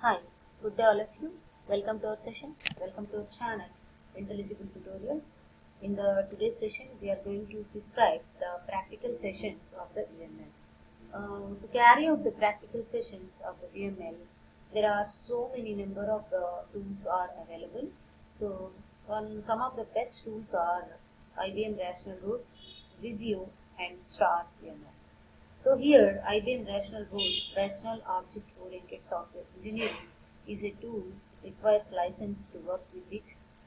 Hi, good day all of you. Welcome to our session. Welcome to our channel, Intelligible Tutorials. In the today's session, we are going to describe the practical sessions of the UML. Uh, to carry out the practical sessions of the UML, there are so many number of the tools are available. So, one some of the best tools are IBM Rational Rose, Visio, and Star UML. So here IBM Rational Rose Rational Object Oriented Software Engineering is a tool requires license to work with it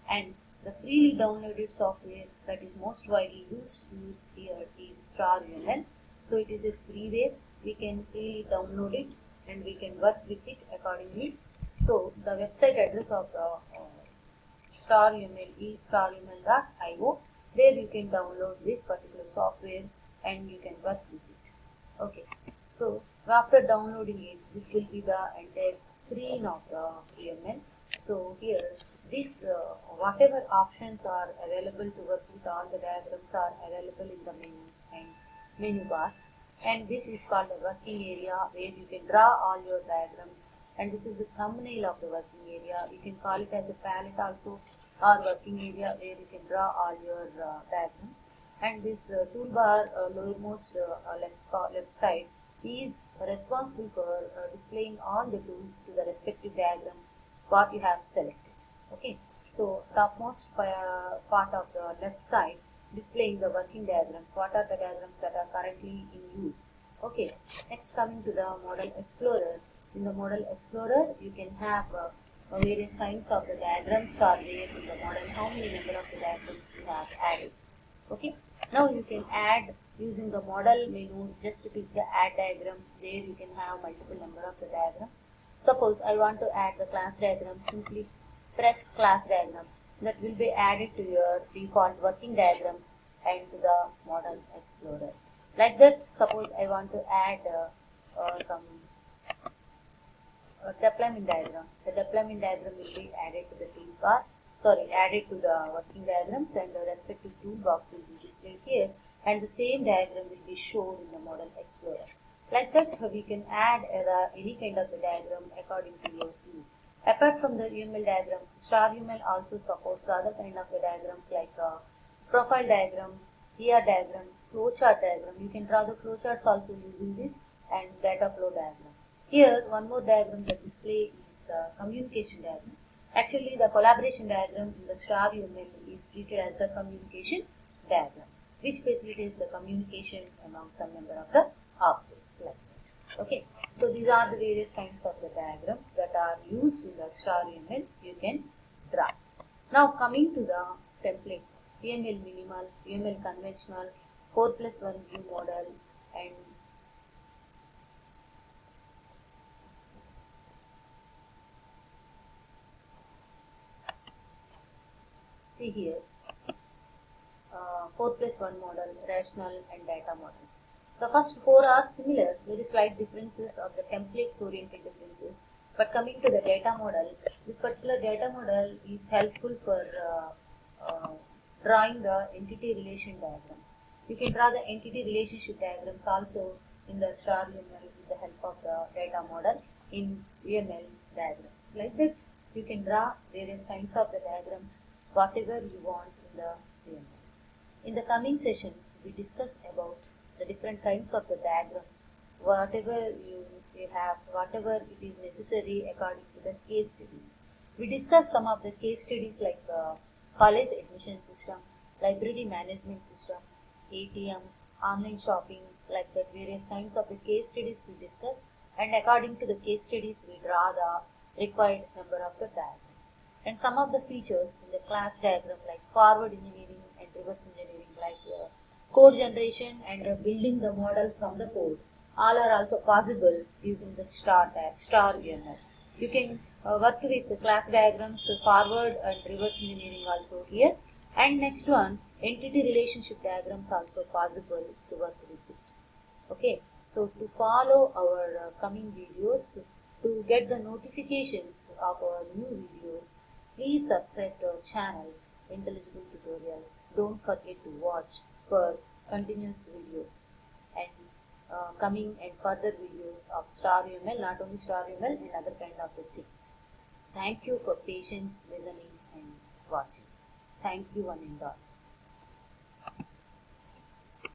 and the freely downloaded software that is most widely used used here is Star UML. So it is a freeware we can freely download it and we can work with it accordingly. So the website address of the uh, Star UML is staruml.io. There you can download this particular software and you can work with it so after downloading it this will be the entire screen of the UML so here this uh, whatever options are available to work with all the diagrams are available in the menus and menu bars. And this is called the working area where you can draw all your diagrams. And this is the thumbnail of the working area. You can call it as a palette also or working area where you can draw all your uh, diagrams. And this uh, toolbar uh, lowermost uh, left, left side is responsible for displaying all the tools to the respective diagram what you have selected okay? So topmost part of the left side displaying the working diagrams what are the diagrams that are currently in use okay? Next coming to the model explorer. In the model explorer you can have uh, various kinds of the diagrams are there in the model. How many number of the diagrams you have added okay now you can add using the model menu just to pick the add diagram. There you can have multiple number of the diagrams. Suppose I want to add the class diagram simply press class diagram. That will be added to your default working diagrams and to the model explorer. Like that suppose I want to add uh, uh, some uh, deployment diagram. The deployment diagram will be added to the toolbar sorry added to the working diagrams and the respective toolbox will be displayed here. And the same diagram will be shown in the model explorer. Like that we can add uh, any kind of the diagram according to your use apart from the UML diagrams star UML also supports the other kind of diagrams like uh, profile diagram ER diagram flowchart diagram. You can draw the flowcharts also using this and data flow diagram. Here one more diagram that display is the communication diagram Actually, the collaboration diagram in the star UML is treated as the communication diagram, which facilitates the communication among some number of the objects like that. Okay, so these are the various kinds of the diagrams that are used in the star UML you can draw. Now coming to the templates, UML minimal, UML conventional, 4 plus 1 view model and see here uh, 4 plus 1 model, rational and data models. The first four are similar, very slight differences of the templates oriented differences. But coming to the data model, this particular data model is helpful for uh, uh, drawing the entity relation diagrams. You can draw the entity relationship diagrams also in the star UML with the help of the data model in UML diagrams. Like that, you can draw various kinds of the diagrams whatever you want in the. In the coming sessions, we discuss about the different kinds of the diagrams, whatever you, you have, whatever it is necessary according to the case studies. We discuss some of the case studies like uh, college admission system, library management system, ATM, online shopping, like that various kinds of the case studies we discuss and according to the case studies we draw the required number of the diagrams and some of the features in the class diagram like forward engineering and reverse engineering like uh, code generation and uh, building the model from the code all are also possible using the star tag star UML. You can uh, work with the class diagrams uh, forward and reverse engineering also here and next one entity relationship diagrams also possible to work with it. Okay, so to follow our uh, coming videos to get the notifications of our new videos Please subscribe to our channel Intelligible Tutorials. Don't forget to watch for continuous videos and uh, coming and further videos of star UML, not only star UML and other kind of the things. Thank you for patience, listening and watching. Thank you one and all.